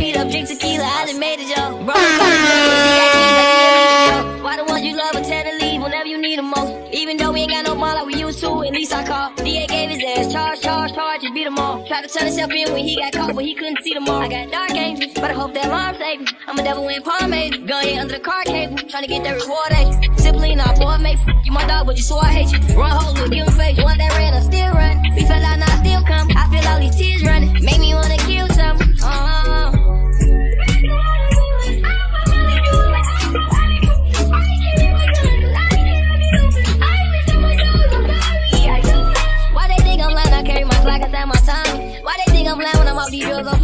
feet up, drink tequila, I done made it, yo. Bro. Why the ones you love tell to leave whenever you need them most? Even though we ain't got no ball like we used to, at least I call. DA gave his ass charge, charge, charge, just beat them all. Tried to turn himself in when he got caught, but he couldn't see them all. I got dark angels, but I hope that alarm save me. I'm a devil in pomade, gun in under the car cable, trying to get that reward, eh? Simply not poor mate. You my dog, but you swore I hate you. Run hole, look, give him face. One that ran, I still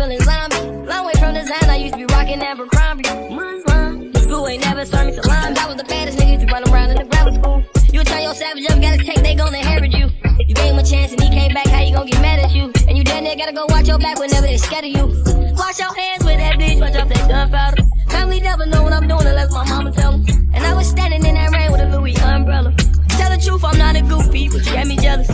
feeling zombie. Long way from the Zion, I used to be rocking Abercrombie. Muslim. School ain't never served me salami. I was the baddest nigga used to run around in the grammar school. You turn your savage up, gotta take, they gon' inherit you. You gave him a chance and he came back, how you gon' get mad at you? And you damn near gotta go watch your back whenever they scatter you. Wash your hands with that bleach, watch out that gunpowder. Family never know what I'm doing unless my mama tell them. And I was standing in that rain with a Louis umbrella. Tell the truth, I'm not a goofy, but you got me jealous.